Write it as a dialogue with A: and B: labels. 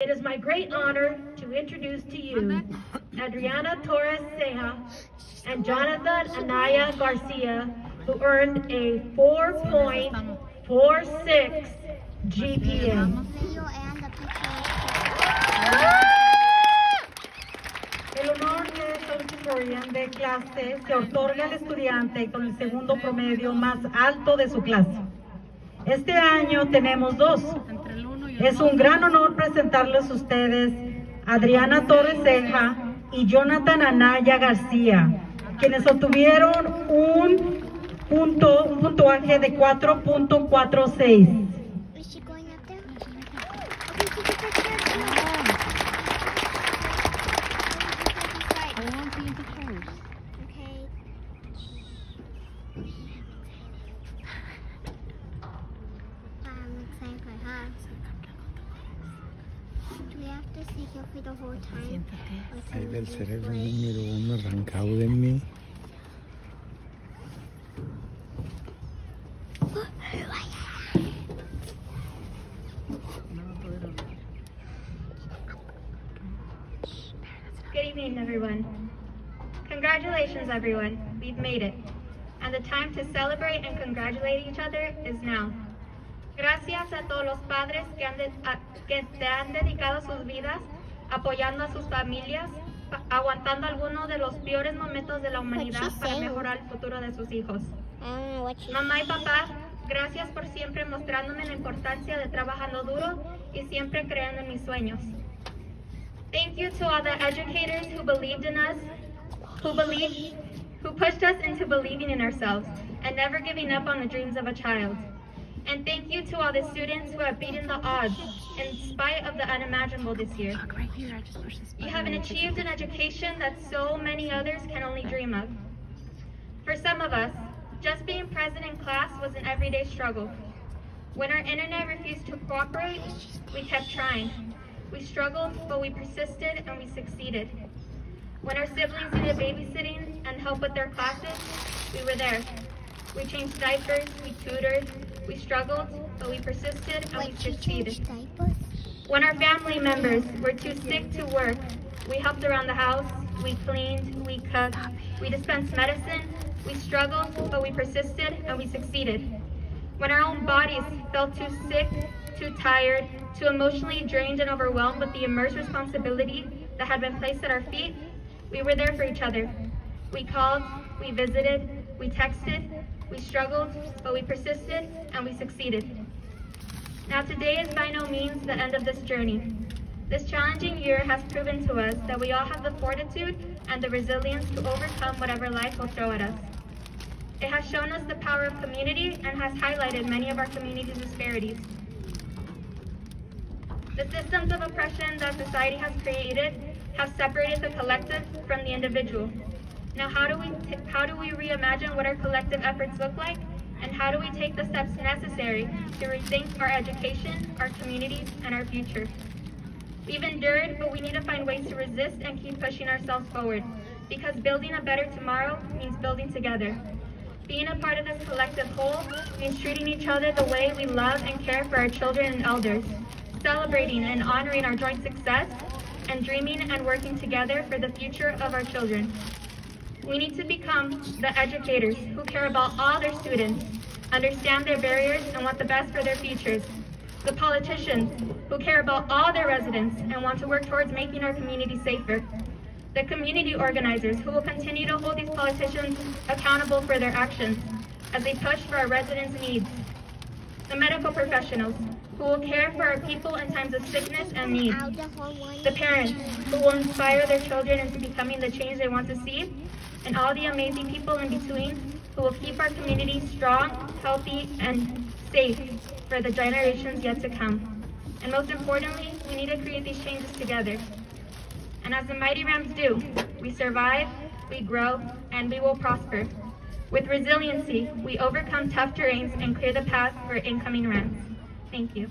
A: It is my great honor to introduce to you Adriana Torres Ceja and Jonathan Anaya Garcia, who earned a 4.46 GPA. El honor de valedictorian de clase se otorga al estudiante con el segundo promedio más alto de su clase. Este año tenemos dos. Es un gran honor presentarles a ustedes Adriana Torres Ceja y Jonathan Anaya García, quienes obtuvieron un punto, un puntuaje de 4.46.
B: Is she going up there? Okay, take a picture.
C: I won't be in pictures.
B: Okay. Exactly, huh? Do we have to sit here for the whole time? Or
D: Ay,
B: can we
D: del cerebro número uno arrancado de mí.
E: Good evening, everyone. Congratulations, everyone. We've made it. And the time to celebrate and congratulate each other is now. Gracias a todos los padres que, han de- a- que se han dedicado sus vidas apoyando a sus familias, aguantando algunos de los peores momentos de la humanidad para mejorar el futuro de sus hijos.
B: She's
E: Mamá y papá, gracias por siempre mostrándome la importancia de trabajando duro y siempre creando en mis sueños. Thank you to all the educators who believed in us, who believed, who pushed us into believing in ourselves and never giving up on the dreams of a child. And thank you to all the students who have beaten the odds in spite of the unimaginable this year.
C: Right here. I just pushed this
E: You have
C: and it
E: achieved an education that so many others can only dream of. For some of us, just being present in class was an everyday struggle. When our internet refused to cooperate, we kept trying. We struggled, but we persisted and we succeeded. When our siblings needed babysitting and help with their classes, we were there. We changed diapers, we tutored, we struggled, but we persisted and we succeeded. When our family members were too sick to work, we helped around the house, we cleaned, we cooked, we dispensed medicine, we struggled, but we persisted and we succeeded. When our own bodies felt too sick, too tired, too emotionally drained and overwhelmed with the immense responsibility that had been placed at our feet, we were there for each other. We called, we visited, we texted, we struggled, but we persisted and we succeeded. Now today is by no means the end of this journey. This challenging year has proven to us that we all have the fortitude and the resilience to overcome whatever life will throw at us. It has shown us the power of community and has highlighted many of our community's disparities. The systems of oppression that society has created have separated the collective from the individual. Now, how do we how do we reimagine what our collective efforts look like, and how do we take the steps necessary to rethink our education, our communities, and our future? We've endured, but we need to find ways to resist and keep pushing ourselves forward, because building a better tomorrow means building together. Being a part of this collective whole means treating each other the way we love and care for our children and elders, celebrating and honoring our joint success, and dreaming and working together for the future of our children. We need to become the educators who care about all their students, understand their barriers, and want the best for their futures. The politicians who care about all their residents and want to work towards making our community safer. The community organizers who will continue to hold these politicians accountable for their actions as they push for our residents' needs. The medical professionals who will care for our people in times of sickness and need the parents who will inspire their children into becoming the change they want to see, and all the amazing people in between who will keep our community strong, healthy, and safe for the generations yet to come. And most importantly, we need to create these changes together. And as the mighty Rams do, we survive, we grow, and we will prosper. With resiliency, we overcome tough terrains and clear the path for incoming Rams. Thank you.